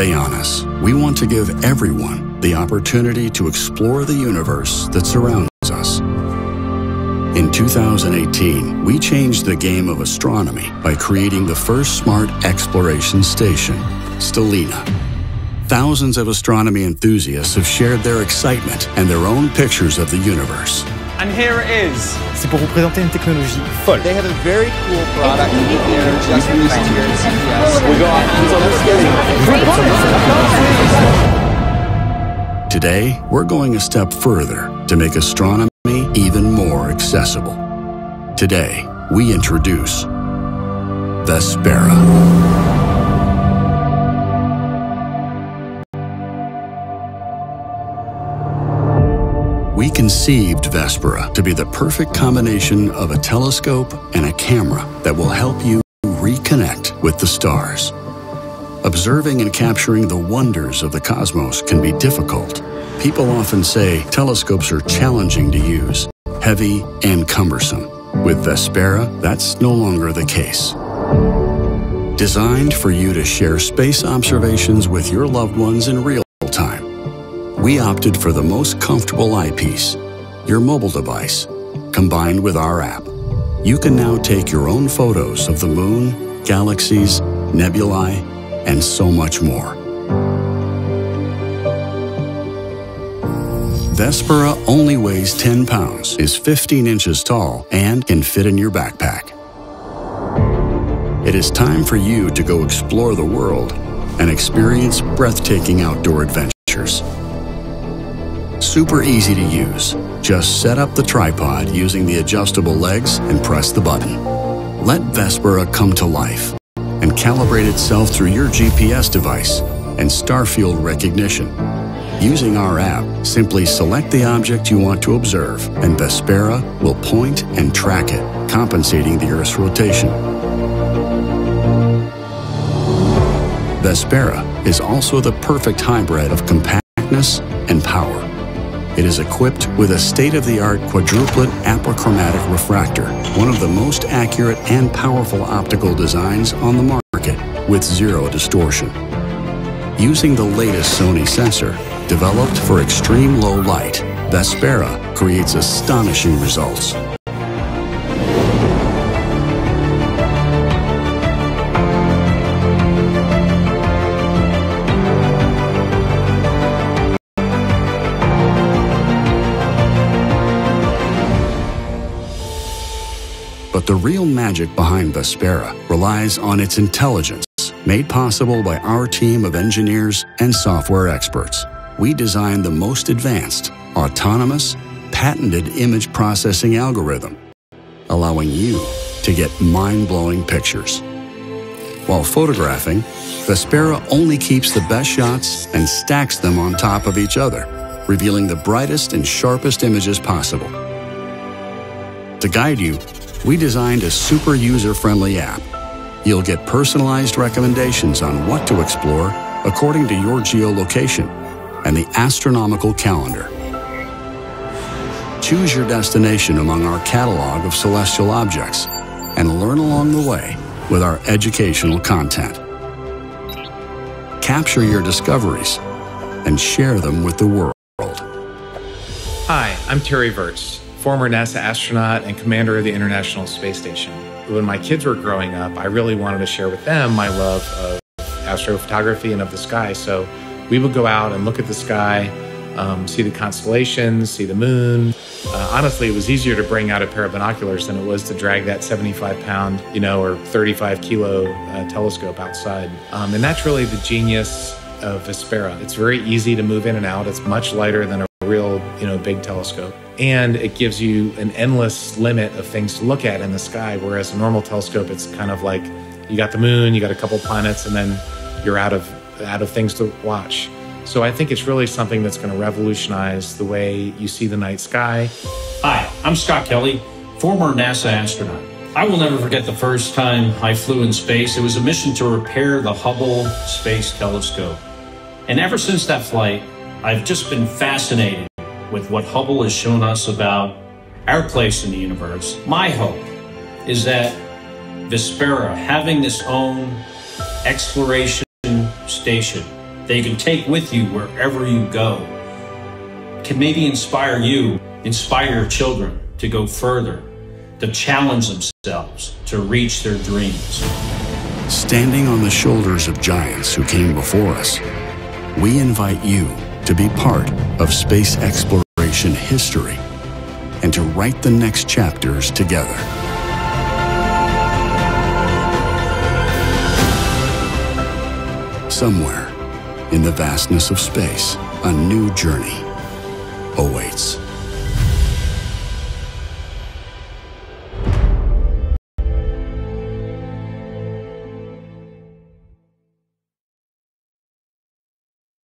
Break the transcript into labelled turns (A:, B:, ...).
A: Vaonis, we want to give everyone the opportunity to explore the universe that surrounds us. In 2018, we changed the game of astronomy by creating the first smart exploration station, Stellina. Thousands of astronomy enthusiasts have shared their excitement and their own pictures of the universe.
B: And here it is.
C: C'est pour vous présenter une technologie folle.
D: They have a very cool product they're just released here at CES. We go
A: on Today, we're going a step further to make astronomy even more accessible. Today, we introduce Vespera. Conceived Vespera to be the perfect combination of a telescope and a camera that will help you reconnect with the stars. Observing and capturing the wonders of the cosmos can be difficult. People often say telescopes are challenging to use, heavy and cumbersome. With Vespera, that's no longer the case. Designed for you to share space observations with your loved ones in real time we opted for the most comfortable eyepiece, your mobile device, combined with our app. You can now take your own photos of the moon, galaxies, nebulae, and so much more. Vespera only weighs 10 pounds, is 15 inches tall, and can fit in your backpack. It is time for you to go explore the world and experience breathtaking outdoor adventures. Super easy to use. Just set up the tripod using the adjustable legs and press the button. Let Vespera come to life and calibrate itself through your GPS device and starfield recognition. Using our app, simply select the object you want to observe and Vespera will point and track it, compensating the Earth's rotation. Vespera is also the perfect hybrid of compactness and power. It is equipped with a state-of-the-art quadruplet apochromatic refractor, one of the most accurate and powerful optical designs on the market, with zero distortion. Using the latest Sony sensor, developed for extreme low light, Vespera creates astonishing results. But the real magic behind Vespera relies on its intelligence, made possible by our team of engineers and software experts. We designed the most advanced, autonomous, patented image processing algorithm, allowing you to get mind-blowing pictures. While photographing, Vespera only keeps the best shots and stacks them on top of each other, revealing the brightest and sharpest images possible. To guide you, we designed a super user-friendly app. You'll get personalized recommendations on what to explore according to your geolocation and the astronomical calendar. Choose your destination among our catalog of celestial objects and learn along the way with our educational content. Capture your discoveries and share them with the world.
B: Hi, I'm Terry Virts former NASA astronaut and commander of the International Space Station. When my kids were growing up, I really wanted to share with them my love of astrophotography and of the sky. So we would go out and look at the sky, um, see the constellations, see the moon. Uh, honestly, it was easier to bring out a pair of binoculars than it was to drag that 75 pound, you know, or 35 kilo uh, telescope outside. Um, and that's really the genius of Vespera. It's very easy to move in and out. It's much lighter than a real, you know, big telescope. And it gives you an endless limit of things to look at in the sky, whereas a normal telescope, it's kind of like you got the moon, you got a couple planets, and then you're out of out of things to watch. So I think it's really something that's going to revolutionize the way you see the night sky.
E: Hi, I'm Scott Kelly, former NASA astronaut. I will never forget the first time I flew in space. It was a mission to repair the Hubble Space Telescope. And ever since that flight, I've just been fascinated with what Hubble has shown us about our place in the universe. My hope is that Vespera, having this own exploration station, that you can take with you wherever you go. Can maybe inspire you, inspire your children to go further, to challenge themselves, to reach their dreams.
A: Standing on the shoulders of giants who came before us, we invite you to be part of space exploration history and to write the next chapters together. Somewhere in the vastness of space, a new journey awaits.